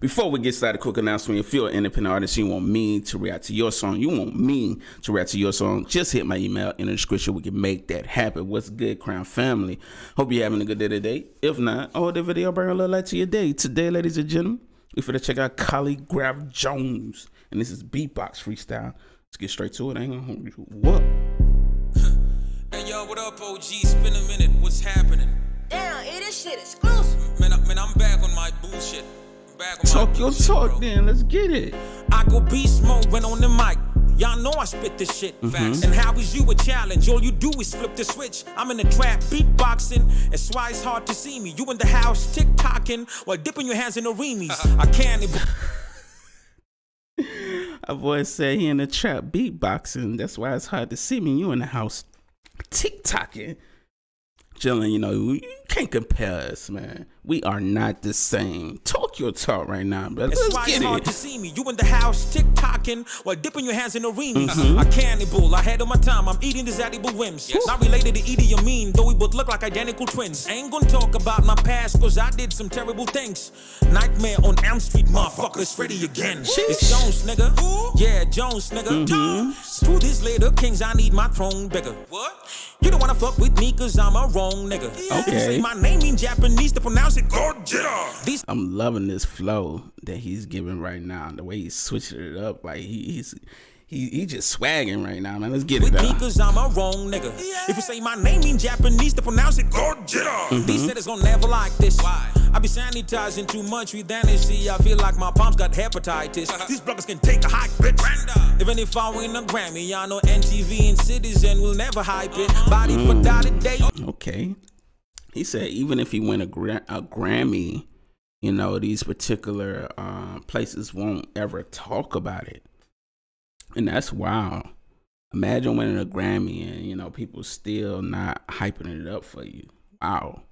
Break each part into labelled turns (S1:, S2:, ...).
S1: Before we get started, quick announcement. If you're an independent artist, and you want me to react to your song, you want me to react to your song, just hit my email in the description. We can make that happen. What's good, Crown Family? Hope you're having a good day today. If not, oh, the video bring a little light to your day. Today, ladies and gentlemen, we finna check out Khaligraph Jones. And this is beatbox freestyle. Let's get straight to it. I ain't gonna hold you. What?
S2: Hey yo, what up, OG? It's been a minute. What's happening?
S3: Damn, hey, this shit exclusive.
S2: Man, I, man, I'm back on my bullshit. I'm back on
S1: Talk
S2: my
S1: your talk then. Let's get it.
S2: I go beast mode when on the mic. Y'all know I spit this shit. Mm-hmm. Facts. And how is you a challenge? All you do is flip the switch. I'm in the trap beatboxing. That's why it's hard to see me. You in the house tick tocking while dipping your hands in the remies. I can't.
S1: A voice said he in the trap beatboxing. That's why it's hard to see me. You in the house TikToking. Chilling, you know, you can't compare us, man. We are not the same. Talk your talk right now, brother.
S2: That's
S1: Let's
S2: why
S1: get
S2: it's hard
S1: it.
S2: to see me. You in the house tick tocking while dipping your hands in the remies.
S1: Mm-hmm.
S2: A cannibal, ahead of my time. I'm eating these edible whims. Not related to Idi Amin, though we both look like identical twins. Ain't gonna talk about my past, cause I did some terrible things. Nightmare on Elm Street, motherfuckers, Freddy again. It's Jones, nigga. Yeah, Jones, nigga.
S1: Mm-hmm.
S2: Two days later, kings, I need my throne bigger. What? You don't wanna fuck with me, cause I'm a wrong nigga. Okay. If you say my name in Japanese, to pronounce it Gojira. These
S1: I'm loving this flow that he's giving right now. The way he's switching it up, like he, he's he he just swagging right now, man. Let's get it
S2: with me
S1: up.
S2: cause I'm a wrong nigga. If you say my name in Japanese, to pronounce it Gojira. These mm-hmm. cities gon' never like this. Why? I be sanitizing too much with Hennessy. I feel like my palms got hepatitis. Uh-huh. These bloggers can take a hike, bitch. Even if I win a Grammy, I know NTV and Citizen will never hype it. Uh-huh. Body for mm. dollar day.
S1: Okay. He said even if he win a, gra- a Grammy, you know, these particular uh, places won't ever talk about it. And that's wild. Imagine winning a Grammy and, you know, people still not hyping it up for you. Wow.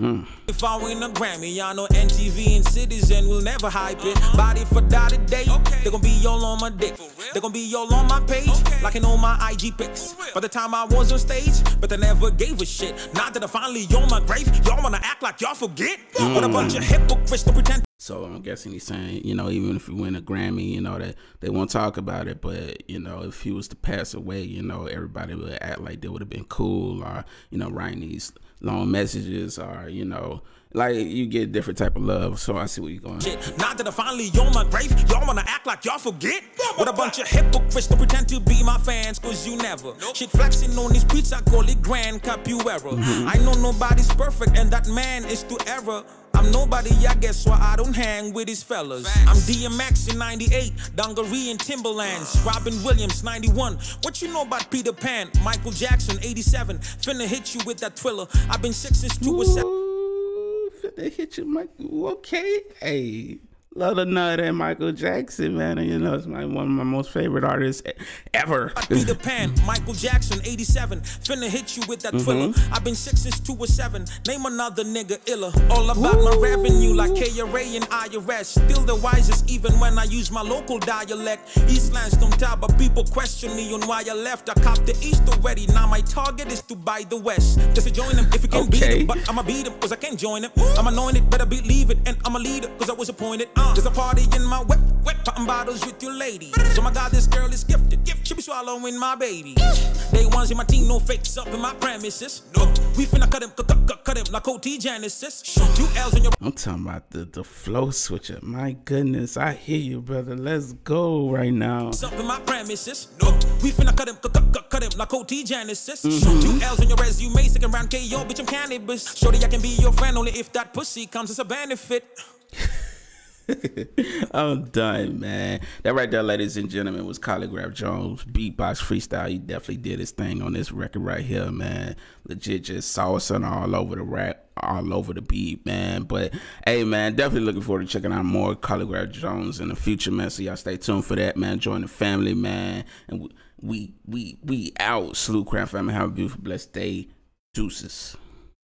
S1: Mm.
S2: If I win a Grammy, I know NTV and Citizen will never hype it. Body for dollar day, they gon' be all on my dick. They gon' be all on my page, like in all my IG pics. By the time I was on stage, but they never gave a shit. Now that I finally on my grave, y'all wanna act like y'all forget? What a bunch of hypocrites to pretend.
S1: So I'm guessing he's saying, you know, even if you win a Grammy, you know, that they won't talk about it. But, you know, if he was to pass away, you know, everybody would act like they would have been cool or, you know, writing these long messages or, you know, like you get different type of love. So I see where you're going.
S2: shit. Now that I finally on my grave, y'all wanna act like y'all forget? What a bunch of hypocrites to pretend to be my fans, cause you never. Shit flexing on these beats, I call it grand capoeira. Mm-hmm. I know nobody's perfect, and that man is to error. I'm nobody, I guess why I don't hang with these fellas. I'm DMX in 98, Dungaree in Timberlands, Robin Williams 91. What you know about Peter Pan? Michael Jackson 87. Finna hit you with that thriller. I've been sick since 2007.
S1: Ooh, finna hit you, Mike. Okay. Hey. Love the nut and Michael Jackson, man. And, you know, it's my, one of my most favorite artists ever.
S2: Peter Pan, Michael Jackson, 87. Finna hit you with that thriller. I've been sick since 207. Name another nigga iller. All about my revenue like KRA and IRS. Still the wisest even when I use my local dialect. Eastlands don't tell, but people question me on why I left. I copped the East already. Now my target is to buy the West. Just to join them if you can beat
S1: Okay.
S2: them. But I'ma beat them cause I can't join them. I'm anointed, better believe it. And I'm a leader cause I was appointed. Uh, there's a party in my wet, wet, popping bottles with your lady. So my God, this girl is gifted. She be swallowing my baby. Day ones in my team, no fakes up in my premises. No, we finna cut him, cut, cut, cut him like OT Genesis. Two L's in your
S1: I'm talking about the, the flow switcher. My goodness, I hear you, brother. Let's go right now.
S2: up in my premises. No, we finna cut him, cut, cut, cut, him like OT Genesis. Two mm-hmm. L's in your resume, second round KO, bitch, I'm Canibus. Shorty, I can be your friend only if that pussy comes as a benefit.
S1: I'm done, man. That right there, ladies and gentlemen, was Khaligraph Jones beatbox freestyle. He definitely did his thing on this record right here, man. Legit, just saucing all over the rap, all over the beat, man. But hey, man, definitely looking forward to checking out more Khaligraph Jones in the future, man. So y'all stay tuned for that, man. Join the family, man. And we we we, we out. Salute, Crown family. Have a beautiful, blessed day. Deuces.